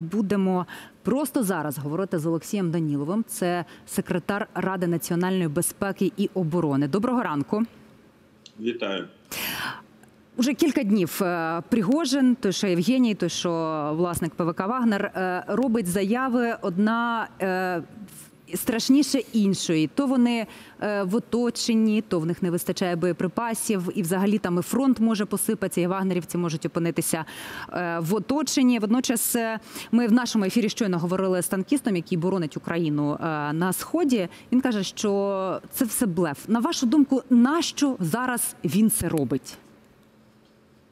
Будемо просто зараз говорити з Олексієм Даніловим. Це секретар Ради національної безпеки і оборони. Доброго ранку. Вітаю. Уже кілька днів е, Пригожин, той, що Євгеній, той, що власник ПВК Вагнер, е, робить заяви. Одна е, страшніше іншої. То вони в оточенні, то в них не вистачає боєприпасів, і взагалі там і фронт може посипатися, і вагнерівці можуть опинитися в оточенні. Водночас ми в нашому ефірі щойно говорили з танкістом, який боронить Україну на сході. Він каже, що це все блеф. На вашу думку, нащо зараз він це робить?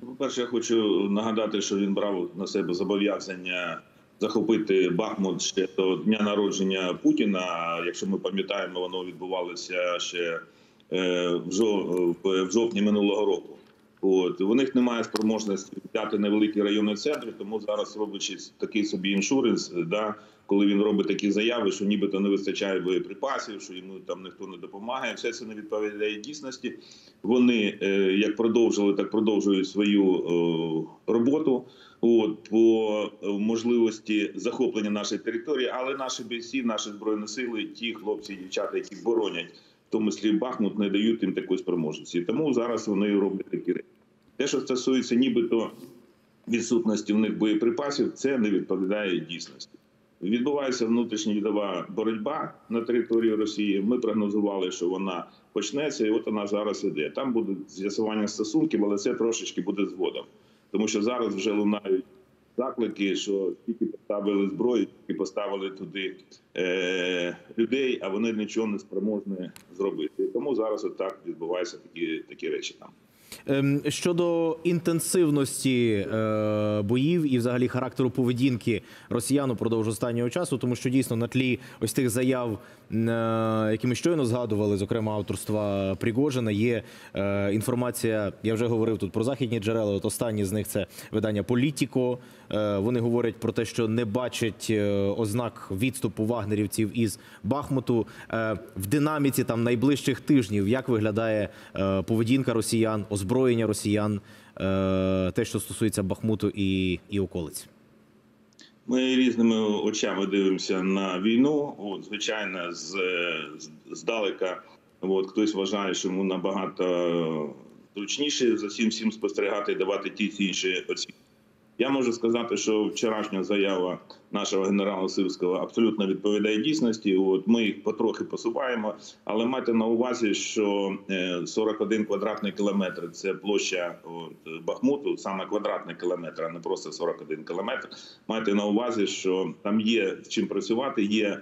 По-перше, я хочу нагадати, що він брав на себе зобов'язання захопити Бахмут ще до дня народження Путіна. Якщо ми пам'ятаємо, воно відбувалося ще е, в жовтні минулого року. От у них немає спроможності взяти невеликі районні центри, тому зараз роблячи такий собі іншуренс, да коли він робить такі заяви, що нібито не вистачає боєприпасів, що йому там ніхто не допомагає. Все це не відповідає дійсності. Вони е, як продовжили, так продовжують свою е, роботу. От по можливості захоплення нашої території, але наші бійці, наші збройні сили, ті хлопці, і дівчата, які боронять, в тому числі Бахмут, не дають їм такої спроможності. Тому зараз вони роблять такі речі. Те, що стосується, нібито відсутності в них боєприпасів, це не відповідає дійсності. Відбувається внутрішня відова боротьба на території Росії. Ми прогнозували, що вона почнеться, і от вона зараз іде. Там буде з'ясування стосунків, але це трошечки буде згодом, тому що зараз вже лунають заклики, що тільки поставили зброю, тільки поставили туди е, людей, а вони нічого не спроможні зробити. Тому зараз отак відбуваються такі, такі речі там. Ем, щодо інтенсивності е, боїв і, взагалі, характеру поведінки росіян упродовж останнього часу, тому що дійсно на тлі ось тих заяв, е, які ми щойно згадували, зокрема авторства Пригожина, є е, інформація. Я вже говорив тут про західні джерела. От останні з них це видання Політіко. Вони говорять про те, що не бачать ознак відступу вагнерівців із Бахмуту в динаміці там найближчих тижнів. Як виглядає поведінка росіян? Озброєння росіян, е, те, що стосується Бахмуту і і околиць? Ми різними очами дивимося на війну. От, Звичайно, з, здалека от, хтось вважає, що йому набагато зручніше за всім всім спостерігати і давати ті чи інші оцінки. Я можу сказати, що вчорашня заява нашого генерала Сивського абсолютно відповідає дійсності. От ми їх потрохи посуваємо, але майте на увазі, що 41 е, квадратний кілометр це площа от, Бахмуту, саме квадратний кілометр, а не просто 41 кілометр. Майте на увазі, що там є з чим працювати, є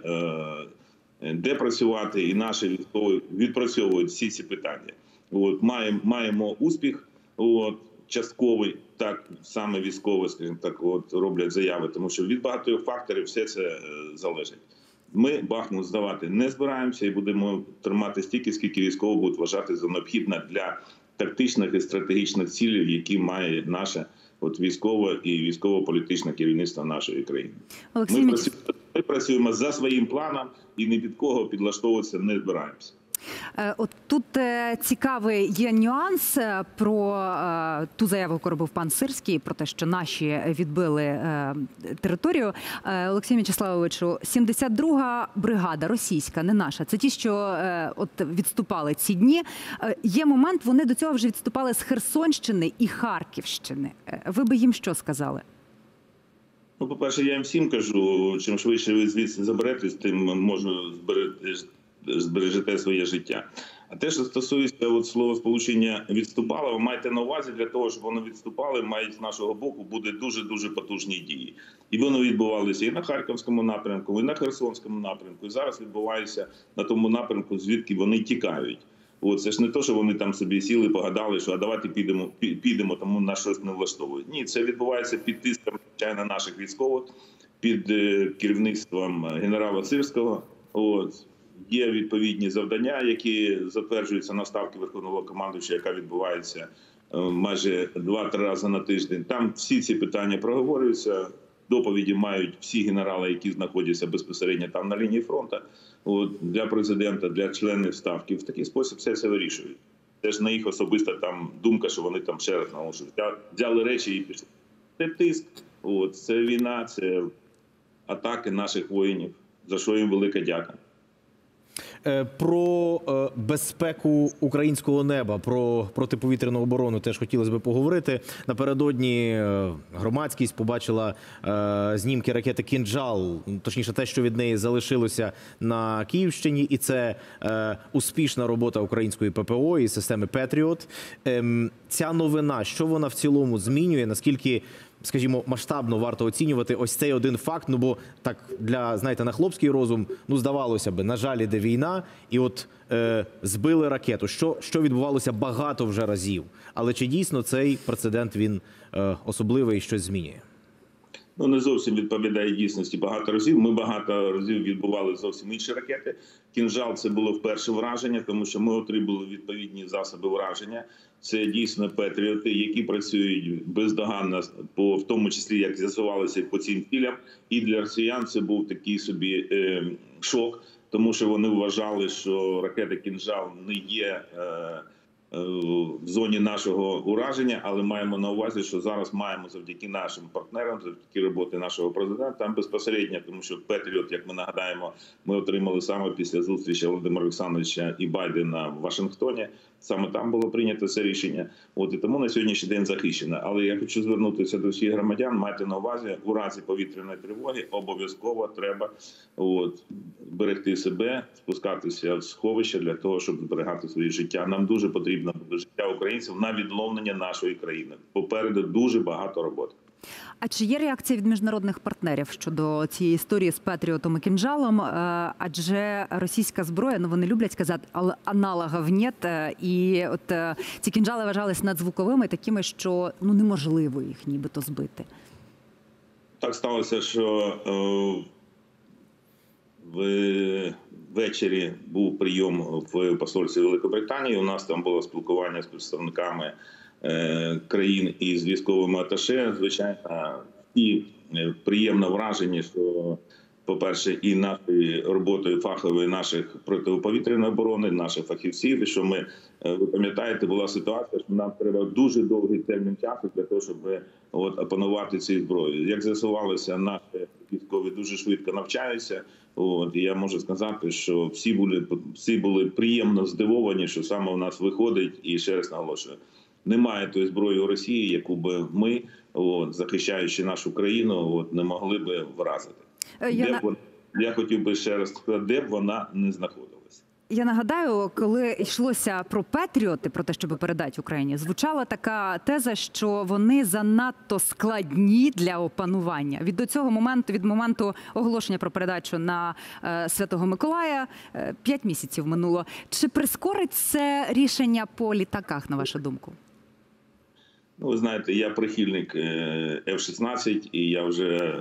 е, де працювати, і наші військові відпрацьовують всі ці питання. От маємо маємо успіх. От частковий, так саме військові, скажімо так, от роблять заяви, тому що від багатьох факторів все це е, залежить. Ми Бахмут здавати не збираємося і будемо тримати стільки, скільки військово будуть вважати за необхідне для тактичних і стратегічних цілей, які має наше от військове і військово-політичне керівництво нашої країни. Олексій ми, працюємо, ми працюємо за своїм планом і ні під кого підлаштовуватися не збираємося. Е, от тут е, цікавий є нюанс е, про ту заяву, яку робив пан Сирський, про те, що наші відбили територію. Олексію Мячеславовичу, 72-га бригада російська, не наша. Це ті, що от відступали ці дні. Є момент, вони до цього вже відступали з Херсонщини і Харківщини. Ви би їм що сказали? Ну, по перше, я їм всім кажу: чим швидше ви звідси заберетесь, тим можна зберегти збережете своє життя. А те, що стосується от слова сполучення відступало, ви маєте на увазі для того, щоб воно відступали, мають з нашого боку буде дуже дуже потужні дії, і воно відбувалося і на харківському напрямку, і на Херсонському напрямку. І зараз відбувається на тому напрямку, звідки вони тікають. От це ж не то, що вони там собі сіли, погадали, що а давайте підемо, підемо, тому нас щось не влаштовує. Ні, це відбувається під тиском звичайно наших військових, під е, керівництвом генерала Сирського. От Є відповідні завдання, які затверджуються на ставки верховного командуюча, яка відбувається е, майже два-три рази на тиждень. Там всі ці питання проговорюються. Доповіді мають всі генерали, які знаходяться безпосередньо там на лінії фронту. От для президента, для членів ставки в такий спосіб все це вирішують. Це ж не їх особиста там думка, що вони там ще раз наголошують. Взяли речі і пішли. Це тиск, от це війна, це атаки наших воїнів. За що їм велика дяка. Е, Про е, безпеку українського неба, про протиповітряну оборону теж хотілося б поговорити. Напередодні е, громадськість побачила знімки ракети Кінджал, точніше, те, що від неї залишилося на Київщині, і це успішна робота української ППО і системи Петріот. Ем, Ця новина, що вона в цілому змінює? Наскільки скажімо, масштабно варто оцінювати ось цей один факт. Ну бо так для знаєте, на хлопський розум, ну здавалося би, на жаль, іде війна, і от е, збили ракету. Що, що відбувалося багато вже разів. Але чи дійсно цей прецедент він е, особливий і щось змінює? Ну не зовсім відповідає дійсності багато разів. Ми багато разів відбували зовсім інші ракети. Кінжал це було вперше враження, тому що ми отримали відповідні засоби враження. Це дійсно патріоти, які працюють бездоганно, по в тому числі як з'ясувалося по цим цілям. І для росіян це був такий собі е, шок, тому що вони вважали, що ракета кінжал не є. Е, в зоні нашого ураження, але маємо на увазі, що зараз маємо завдяки нашим партнерам, завдяки роботи нашого президента там безпосередньо, тому що Петріот, як ми нагадаємо, ми отримали саме після зустрічі Володимира Олександровича і Байдена в Вашингтоні. Саме там було прийнято це рішення. От і тому на сьогоднішній день захищено. Але я хочу звернутися до всіх громадян. Майте на увазі у разі повітряної тривоги обов'язково треба от берегти себе, спускатися в сховище для того, щоб зберігати своє життя. Нам дуже потрібно буде життя українців на відновлення нашої країни. Попереду дуже багато роботи. А чи є реакція від міжнародних партнерів щодо цієї історії з Петріотом і кінжалом? Е, Адже російська зброя, ну вони люблять сказати, але аналогів нет. Е, І от е, ці кінжали вважались надзвуковими, такими, що ну неможливо їх нібито збити. Так сталося, що ввечері був прийом в посольстві Великобританії. У нас там було спілкування з представниками е, країн із військовими аташе. Звичайно, і е, приємно враження, що. По-перше, і нашою роботою фахової наших протиповітряної оборони, наших фахівців, і що ми е, ви пам'ятаєте, була ситуація, що нам треба дуже довгий термін часу для того, щоб от опанувати ці зброї. Як з'ясувалося, наші військові дуже швидко навчаються. От і я можу сказати, що всі були всі були приємно здивовані, що саме у нас виходить, і ще раз наголошую. Немає тої зброї у Росії, яку би ми, от, захищаючи нашу країну, от не могли би вразити. Е, Я, Де на... б вона, я хотів би ще раз сказати, де б вона не знаходилася. Я нагадаю, коли йшлося про Петріоти, про те, щоб передати Україні, звучала така теза, що вони занадто складні для опанування. Від до цього моменту, від моменту оголошення про передачу на е, Святого Миколая, е, п'ять місяців минуло. Чи прискорить це рішення по літаках, на вашу думку? Ну, ви знаєте, я прихильник е, F-16, і я вже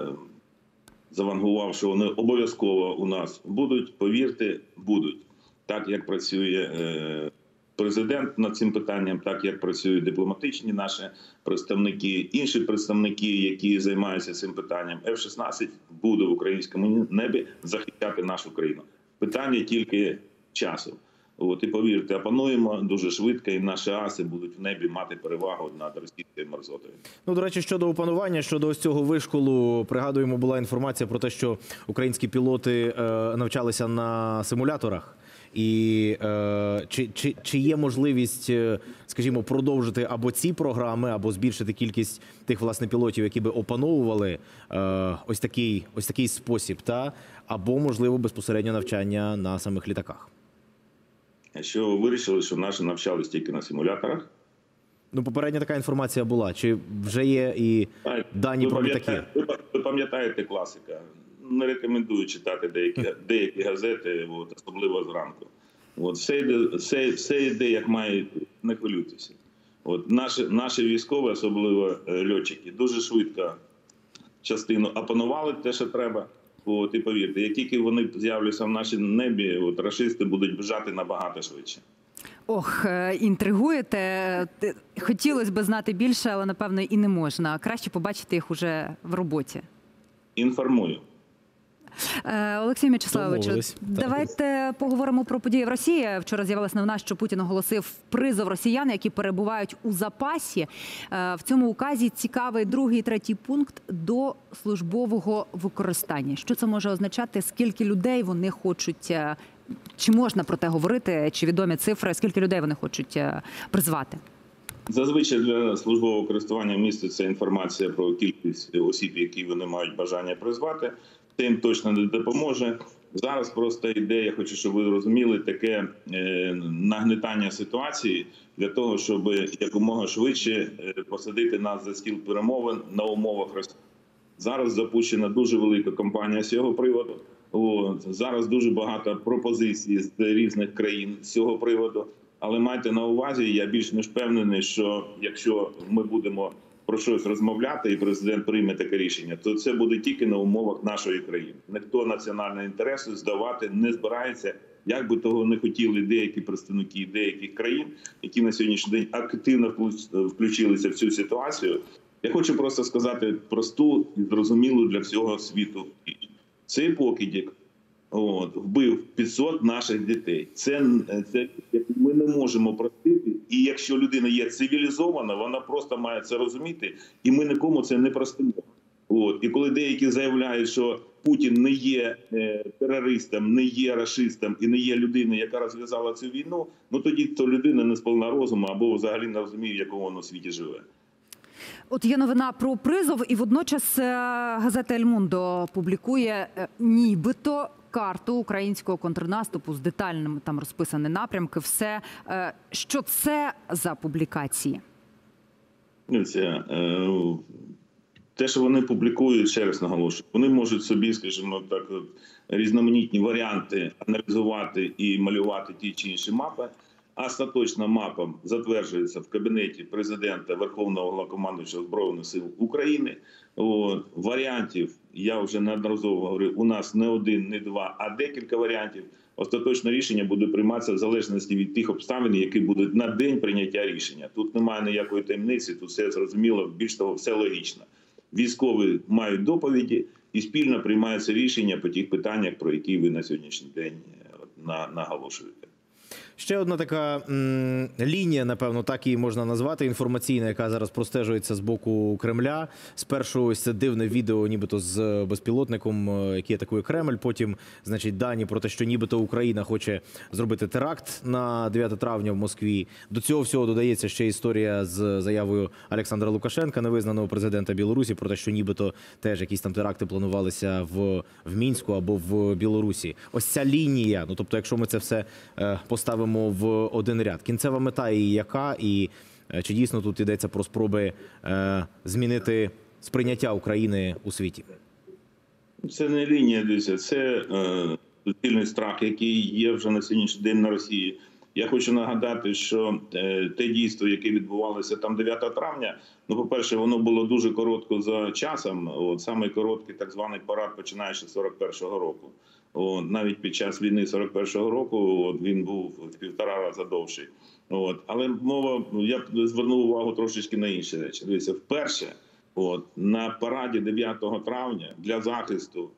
завангував, що вони обов'язково у нас будуть. Повірте, будуть так, як працює е, президент над цим питанням, так як працюють дипломатичні наші представники, інші представники, які займаються цим питанням. F-16 буде в українському небі захищати нашу країну. Питання тільки часу. От і повірте, опануємо дуже швидко, і наші аси будуть в небі мати перевагу над російською мерзотою. Ну, до речі, щодо опанування, щодо ось цього вишколу, пригадуємо, була інформація про те, що українські пілоти е, навчалися на симуляторах. І е, чи, чи, чи є можливість, е, скажімо, продовжити або ці програми, або збільшити кількість тих власне пілотів, які би опановували е, ось такий ось такий спосіб, та або можливо безпосередньо навчання на самих літаках? Що ви вирішили, що наші навчались тільки на симуляторах? Ну, попередня така інформація була. Чи вже є і дані ви про літаки? Ви пам'ятаєте класика? Не рекомендую читати деякі деякі газети, от, особливо зранку. От все йде, все, все йде, як має. Не хвилюйтеся. От наші, наші військові, особливо е, льотчики, дуже швидко частину опанували те, що треба. От, і повірте, як тільки вони з'являться в нашому небі, от рашисти будуть біжати набагато швидше. Ох, е, інтригуєте. Хотілося б знати більше, але напевно і не можна. Краще побачити їх уже в роботі. Інформую. Е, Олексій. Так. давайте поговоримо про події в Росії. Вчора з'явилася новина, що Путін оголосив призов росіян, які перебувають у запасі. Е, В цьому указі цікавий другий і третій пункт до службового використання. Що це може означати? Скільки людей вони хочуть? е, Чи можна про те говорити? Чи відомі цифри? Скільки людей вони хочуть призвати? Зазвичай для службового користування міститься інформація про кількість осіб, які вони мають бажання призвати. Їм точно не допоможе. Зараз просто йде, я хочу, щоб ви розуміли, таке е, нагнетання ситуації для того, щоб якомога швидше е, посадити нас за стіл перемовин на умовах Росії. Зараз запущена дуже велика кампанія з цього приводу. От зараз дуже багато пропозицій з різних країн з цього приводу. Але майте на увазі, я більш ніж впевнений, що якщо ми будемо про щось розмовляти, і президент прийме таке рішення, то це буде тільки на умовах нашої країни. Ніхто національні інтереси здавати не збирається. Як би того не хотіли деякі представники деяких країн, які на сьогоднішній день активно вклю- включилися в цю ситуацію. Я хочу просто сказати просту і зрозумілу для всього світу. Цей покидік от, вбив 500 наших дітей. Це, це ми не можемо простити. І якщо людина є цивілізована, вона просто має це розуміти, і ми нікому це не простимо. От і коли деякі заявляють, що Путін не є е, терористом, не є расистом і не є людиною, яка розв'язала цю війну, ну тоді то людина не сповна розуму або взагалі не розуміє, в якому воно світі живе. От є новина про призов, і водночас е, газета «Ель Мундо» публікує е, нібито карту українського контрнаступу з детальними там розписані напрямки. Все Е, що це за публікації? Ну, Це, е, те, що вони публікують, ще раз наголошую, вони можуть собі, скажімо так, різноманітні варіанти аналізувати і малювати ті чи інші мапи. Остаточна мапа затверджується в кабінеті президента Верховного Головнокомандуючого Збройних сил України. От, варіантів я вже неодноразово говорив. У нас не один, не два, а декілька варіантів. Остаточне рішення буде прийматися в залежності від тих обставин, які будуть на день прийняття рішення. Тут немає ніякої таємниці, тут все зрозуміло. Більш того, все логічно. Військові мають доповіді і спільно приймаються рішення по тих питаннях, про які ви на сьогоднішній день е, наголошуєте. Ще одна така м, лінія, напевно, так її можна назвати, інформаційна, яка зараз простежується з боку Кремля. Спершу ось це дивне відео, нібито з безпілотником, е, який атакує Кремль. Потім, значить, дані про те, що нібито Україна хоче зробити теракт на 9 травня в Москві. До цього всього додається ще історія з заявою Олександра Лукашенка, невизнаного президента Білорусі, про те, що нібито теж якісь там теракти планувалися в, в Мінську або в Білорусі. Ось ця лінія. Ну тобто, якщо ми це все е, поставимо в один ряд, кінцева мета її яка, і е, чи дійсно тут йдеться про спроби е, змінити сприйняття України у світі? Це не лінія, дивіться, це е, суцільний страх, який є вже на сьогоднішній день на Росії. Я хочу нагадати, що е, те дійство, яке відбувалося там 9 травня, ну, по-перше, воно було дуже коротко за часом. От саме короткий так званий парад, починаючи з 41-го року. От, навіть під час війни 41-го року от, він був в півтора рази довший. От, але мова, я звернув увагу трошечки на інші речі. Дивіться, вперше, от на параді 9 травня для захисту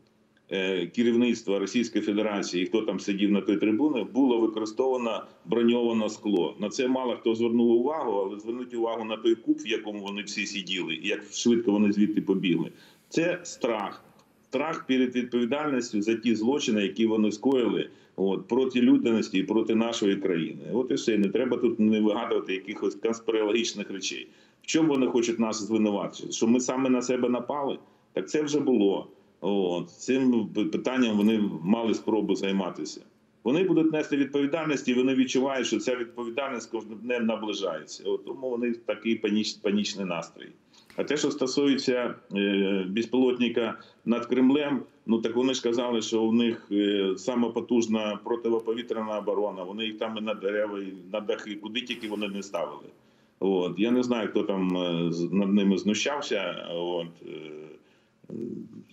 керівництва Російської Федерації, хто там сидів на той трибуні, було використовано броньоване скло. На це мало хто звернув увагу, але звернуть увагу на той куб, в якому вони всі сиділи, і як швидко вони звідти побігли. Це страх. Страх перед відповідальністю за ті злочини, які вони скоїли от, проти людяності і проти нашої країни. От і все. Не треба тут не вигадувати якихось конспірологічних речей. В чому вони хочуть нас звинуватити? Що ми саме на себе напали? Так це вже було. От цим питанням вони мали спробу займатися. Вони будуть нести відповідальність, і вони відчувають, що ця відповідальність кожним днем наближається. От тому вони такий паніч, панічний настрій. А те, що стосується е, безпілотника над Кремлем, ну так вони ж казали, що у них е, сама потужна противоповітряна оборона. Вони їх там і на дерева, і на дахи, куди тільки вони не ставили. От я не знаю, хто там е, над ними знущався. От е,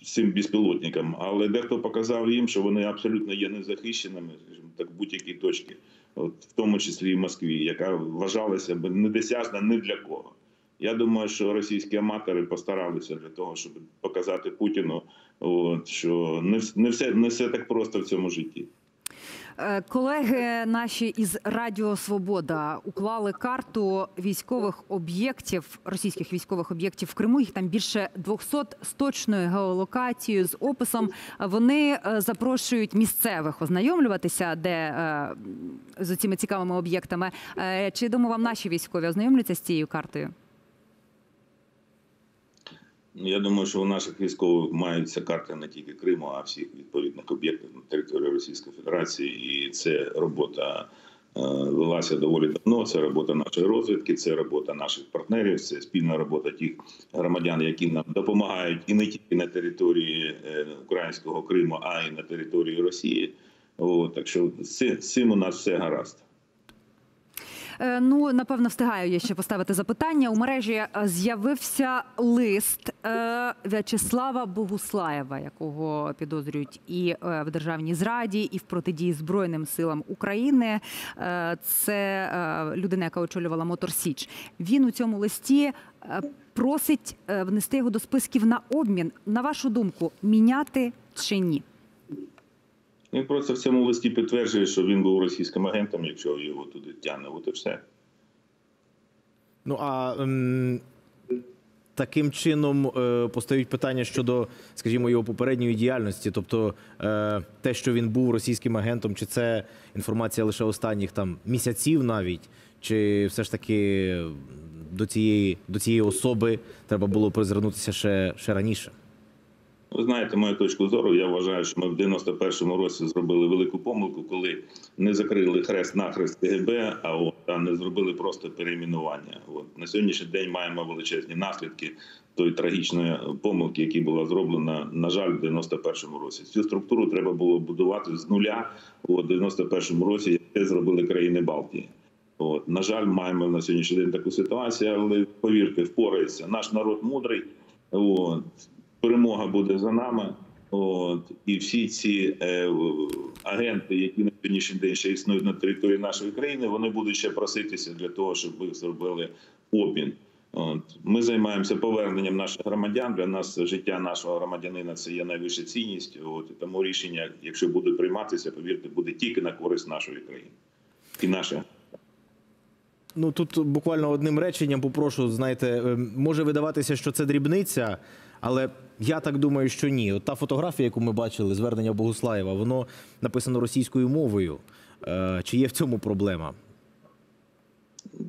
цим безпілотникам, але дехто показав їм, що вони абсолютно є незахищеними, скажімо так, в будь-якій точці, от в тому числі і в Москві, яка вважалася б недосяжна ні для кого. Я думаю, що російські аматори постаралися для того, щоб показати Путіну От що не все не все так просто в цьому житті. Е, Колеги наші із Радіо Свобода уклали карту військових об'єктів, російських військових об'єктів в Криму. Їх там більше 200 з точною геолокацією, з описом. Вони е, запрошують місцевих ознайомлюватися, де е, з цими цікавими об'єктами. Чи думаю, вам наші військові ознайомляться з цією картою? Я думаю, що у наших військових маються карти не тільки Криму, а всіх відповідних об'єктів на території Російської Федерації, і це робота е, велася доволі давно. Це робота нашої розвідки, це робота наших партнерів, це спільна робота тих громадян, які нам допомагають і не тільки на території е, українського Криму, а й на території Росії. От, так що з цим у нас все гаразд. Е, Ну, напевно, встигаю я ще поставити запитання. У мережі е, з'явився лист е, В'ячеслава Богуслаєва, якого підозрюють і в державній зраді, і в протидії Збройним силам України. Це людина, яка очолювала Мотор Січ. Він у цьому листі просить внести його до списків на обмін. На вашу думку, міняти чи ні? Він просто в цьому листі підтверджує, що він був російським агентом, якщо його туди тягне, от і все. Ну а ем, таким чином е, постають питання щодо, скажімо, його попередньої діяльності. Тобто е, те, що він був російським агентом, чи це інформація лише останніх там місяців навіть, чи все ж таки до цієї, до цієї особи треба було призирнутися ще, ще раніше? Ви знаєте мою точку зору. Я вважаю, що ми в 91-му році зробили велику помилку, коли не закрили хрест нахрест КГБ, а от а не зробили просто перейменування. От на сьогоднішній день маємо величезні наслідки тої трагічної помилки, яка була зроблена, на жаль, в 91-му році. Цю структуру треба було будувати з нуля у 91-му році, це зробили країни Балтії. От на жаль, маємо на сьогоднішній день таку ситуацію, але повірте, впорається. Наш народ мудрий. От перемога буде за нами. От і всі ці е, агенти, які на сьогоднішній день ще існують на території нашої країни, вони будуть ще проситися для того, щоб ви зробили обмін. От ми займаємося поверненням наших громадян. Для нас життя нашого громадянина це є найвища цінність. От тому рішення, якщо буде прийматися, повірте, буде тільки на користь нашої країни і наших. Ну тут буквально одним реченням попрошу, знаєте, е, може видаватися, що це дрібниця, але я так думаю, що ні. От та фотографія, яку ми бачили, звернення Богуслаєва, воно написано російською мовою. Е, Чи є в цьому проблема?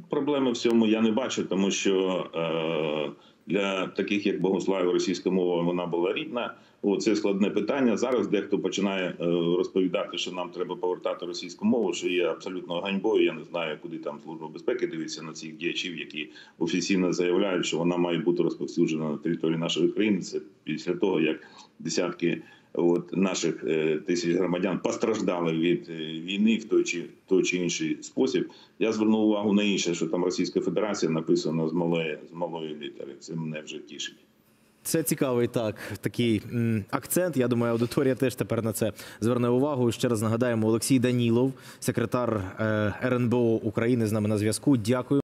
Проблеми в цьому я не бачу, тому що е, для таких як Богославів російська мова вона була рідна. О, це складне питання. Зараз дехто починає е, розповідати, що нам треба повертати російську мову, що є абсолютно ганьбою. Я не знаю, куди там служба безпеки дивиться на цих діячів, які офіційно заявляють, що вона має бути розповсюджена на території нашої країни. Це після того, як десятки от наших е, тисяч громадян постраждали від е, війни в той чи той чи інший спосіб. Я звернув увагу на інше, що там Російська Федерація написано з малої з малої літери. Це мене вже тішить. Це цікавий так такий м, акцент. Я думаю, аудиторія теж тепер на це зверне увагу. Ще раз нагадаємо, Олексій Данілов, секретар е, РНБО України, з нами на зв'язку. Дякую.